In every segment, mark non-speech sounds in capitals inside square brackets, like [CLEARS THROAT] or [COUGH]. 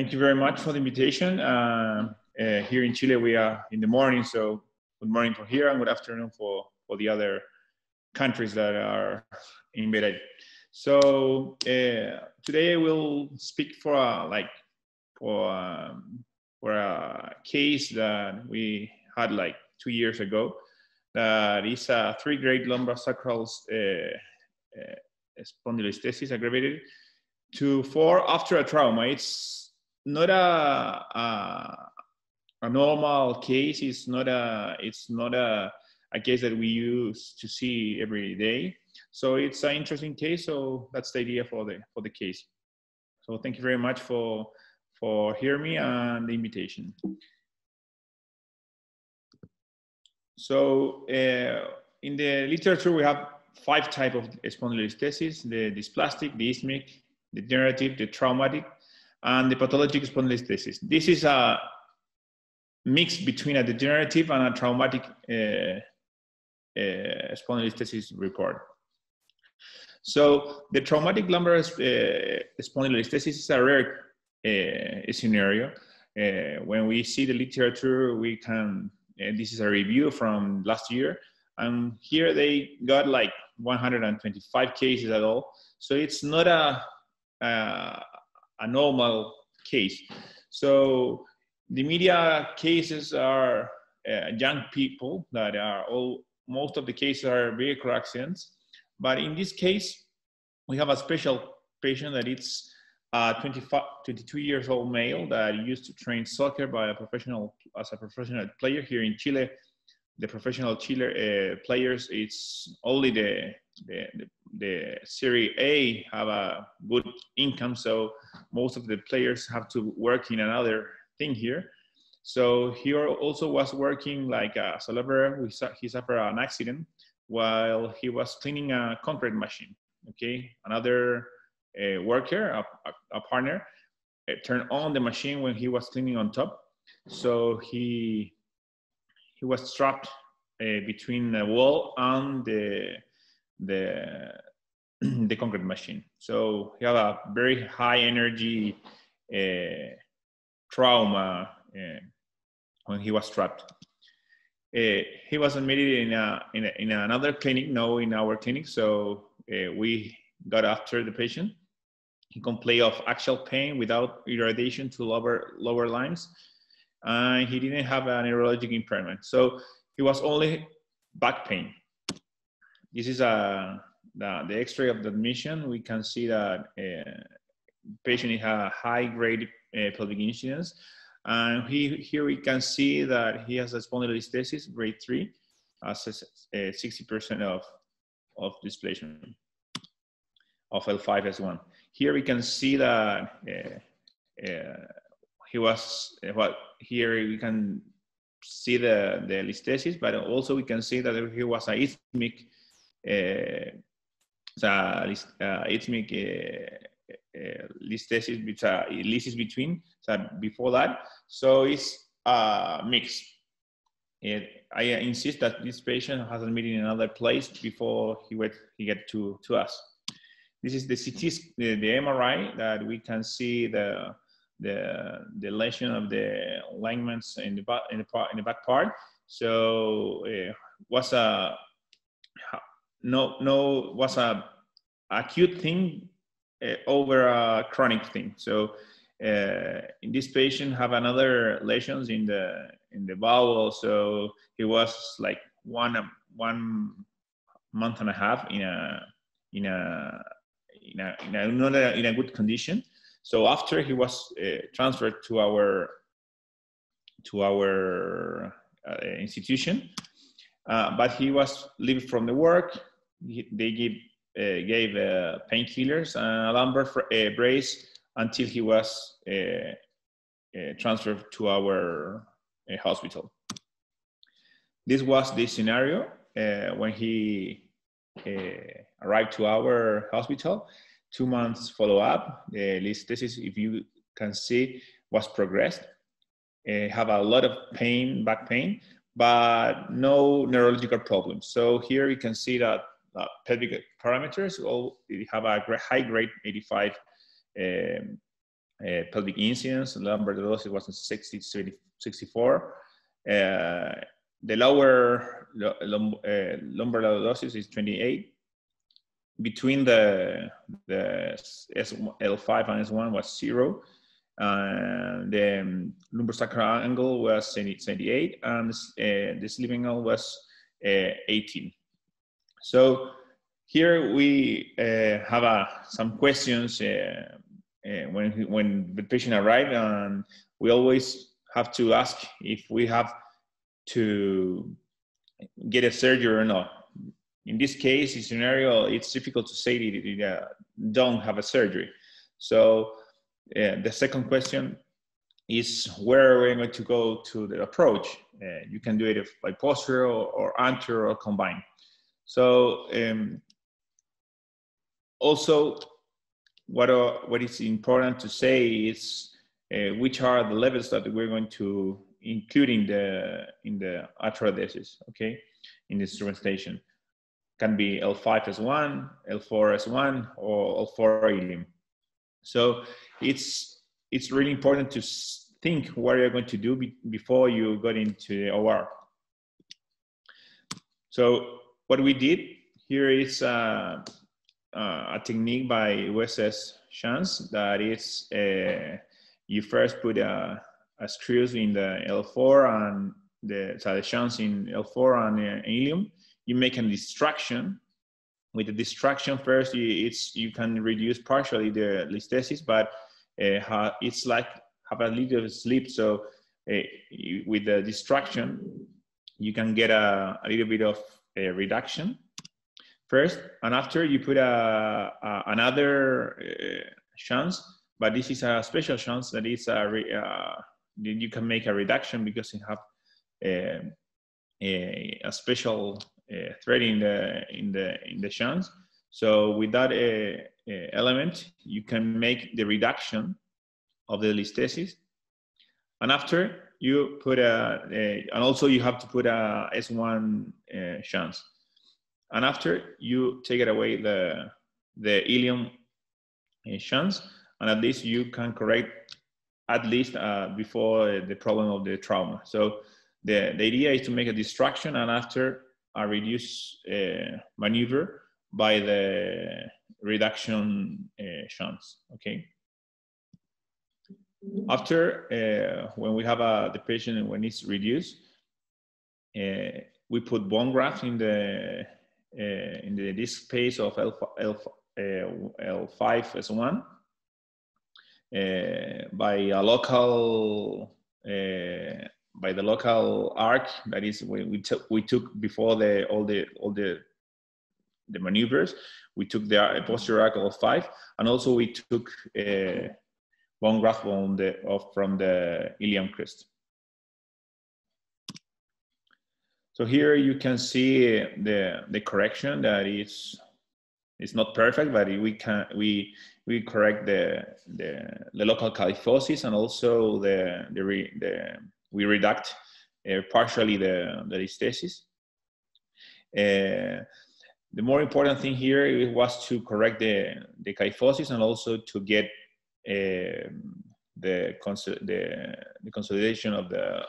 Thank you very much for the invitation. Uh, uh, here in Chile, we are in the morning, so good morning for here and good afternoon for, for the other countries that are Belém. So uh, today I will speak for a, like for um, for a case that we had like two years ago. That is a three grade lumbar sacral uh, uh, spondylolisthesis aggravated to four after a trauma. It's not a, a, a normal case. It's not a it's not a a case that we use to see every day. So it's an interesting case. So that's the idea for the for the case. So thank you very much for for hearing me and the invitation. So uh, in the literature, we have five type of spondylolisthesis: the dysplastic, the isthmic, the degenerative, the traumatic, and the pathologic spondylolisthesis. This is a mix between a degenerative and a traumatic uh, uh, spondylolisthesis report. So the traumatic lumbar uh, spondylolisthesis is a rare uh, scenario. Uh, when we see the literature, we can, this is a review from last year, and here they got like 125 cases at all. So it's not a, a, a normal case. So the media cases are uh, young people that are all most of the cases are vehicle accidents. But in this case, we have a special patient that it's a 25, 22 years old male that used to train soccer by a professional as a professional player here in Chile. The professional Chile uh, players, it's only the, the, the, the Serie A have a good income, so most of the players have to work in another thing here. So he also was working like a laborer. He suffered an accident while he was cleaning a concrete machine. Okay, another uh, worker, a, a, a partner, uh, turned on the machine when he was cleaning on top. So he he was trapped uh, between the wall and the the [CLEARS THROAT] the concrete machine. So he had a very high energy uh, trauma uh, when he was trapped. Uh, he was admitted in, a, in, a, in, another clinic, no in our clinic. So uh, we got after the patient. He complained of axial pain without irradiation to lower, lower lines. And he didn't have a neurologic impairment. So he was only back pain. This is a, the, the x-ray of the admission. We can see that uh, patient had a high grade uh, pelvic incidence and he, here we can see that he has a spondylolisthesis, grade three, as 60% of, of displacement of L5S1. Here we can see that uh, uh, he was, uh, what here we can see the, the listhesis, but also we can see that he was a isthmic, uh, uh, isthmic uh, uh, listhesis, which are listhesis between, so before that. So it's a mix. It, I insist that this patient has admitted in another place before he went he get to, to us. This is the CT, the, the MRI that we can see the the the lesion of the ligaments in the back in the part in the back part. So uh, was a no no was a acute thing uh, over a chronic thing. So uh, in this patient have another lesions in the in the bowel. So he was like one one month and a half in a in a in a in a, not a, in a good condition. So after he was uh, transferred to our to our institution, uh, but he was leaving from the work. He, they give uh, gave uh, painkillers and a lumbar uh, brace until he was transferred to our hospital. This was the scenario when he arrived to our hospital. Two months follow up. The listhesis, if you can see, was progressed. Uh, have a lot of pain, back pain, but no neurological problems. So here you can see that uh, pelvic parameters all have a high grade 85 um, uh, pelvic incidence, lumbar lordosis was 60, 64. Uh, the lower uh, lumbar lordosis is 28. Between the, the L5 and S1 was zero. Uh, the um, lumbar sacral angle was 78 and uh, the sleeping angle was uh, 18. So here we uh, have uh, some questions uh, when, when the patient arrives and we always have to ask if we have to get a surgery or not. In this case, in scenario, it's difficult to say that you don't have a surgery. So the second question is where are we going to go to the approach? Uh, you can do it by posterior or, or anterior or combined. So um, also, what, what is important to say is uh, which are the levels that we're going to include in the in the arthrodesis, okay, in the instrumentation. Can be L5 S1, L4 S1, or L4 ilium. So it's it's really important to think what you're going to do be, before you got into the OR. So what we did here is uh, uh, a technique by USS Schanz that is uh, you first put a, a, screws in the L4 and the, so the Schanz in L4 and uh. You make a distraction. With the distraction first, you, it's you can reduce partially the listhesis, but uh, it's like have a little sleep. So uh, with the distraction, you can get a, a little bit of a reduction first, and after you put a, a another uh, Schanz, but this is a special Schanz that is a re, uh, you can make a reduction because you have a, a, a special uh, thread in the in the in the Schanz. So with that uh, uh, element, you can make the reduction of the listhesis, and after you put a, a, and also you have to put a S1 uh, Schanz. And after you take it away the, the ilium uh, Schanz, and at least you can correct at least uh, before the problem of the trauma. So the, the idea is to make a distraction and after a reduce uh, maneuver by the reduction uh, Schanz, okay? After, uh, when we have a, the patient, and when it's reduced, uh, we put bone graft in the, uh, in the disc space of L, L, L5 S1 by a local by the local arc that is we, we took we took before the all the all the the maneuvers. We took the posterior arc of five and also we took uh, bone graft the, of, from the ilium crest. So here you can see the, the correction that is it's not perfect, but we can we we correct the the, the local kyphosis and also the the, re, the we reduct uh, partially the the listhesis. Uh, the more important thing here was to correct the the kyphosis and also to get um, the, the, the consolidation of the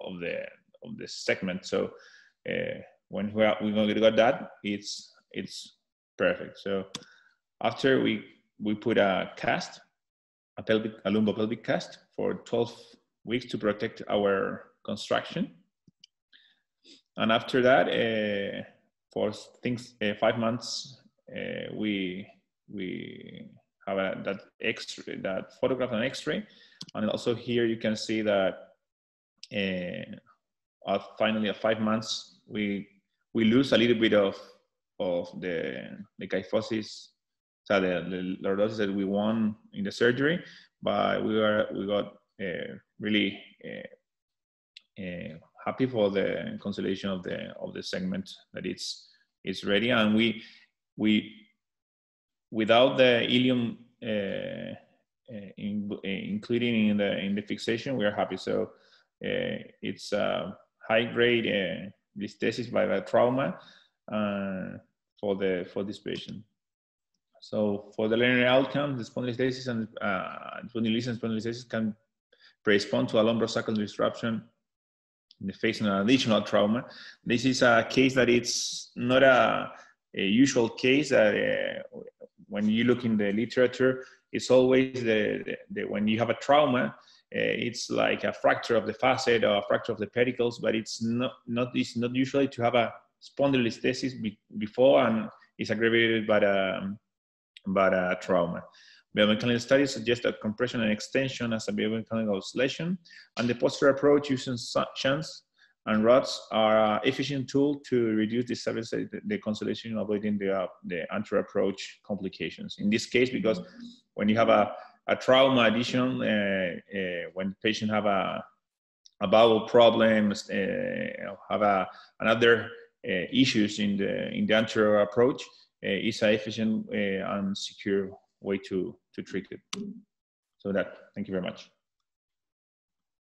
of the of the segment. So uh, when we are, we're going to get that, it's it's perfect. So after we we put a cast, a pelvic a lumbopelvic cast for 12 weeks to protect our construction, and after that, uh, for things uh, five months, uh, we we have a, that X-ray, that photograph and X-ray, and also here you can see that uh, finally at five months we we lose a little bit of of the the kyphosis, so the, the lordosis that we won in the surgery, but we are we got uh, really uh, uh, happy for the consolidation of the of the segment that it's it's ready, and we we without the ilium uh, uh in, uh, including in the in the fixation, we are happy. So uh, it's a high grade uh, listhesis by the trauma for the for this patient. So for the linear outcome, the spondylolisthesis and uh, spondylolisthesis and spondylolisthesis can respond to a lumbosacral disruption in the face of an additional trauma. This is a case that it's not a, a usual case that uh, when you look in the literature, it's always the, the, the when you have a trauma, uh, it's like a fracture of the facet or a fracture of the pedicles, but it's not, not, it's not usually to have a spondylolisthesis be, before and it's aggravated by a, by a trauma. Biomechanical studies suggest that compression and extension as a biomechanical oscillation, and the posterior approach using Schanz and rods are an efficient tool to reduce the service, the consolidation, avoiding the, uh, the anterior approach complications. In this case, because when you have a, a trauma addition, uh, uh, when patient have a, a bowel problems, uh, have a, another uh, issues in the, in the anterior approach, uh, is an efficient and secure way to, to treat it. So that, thank you very much.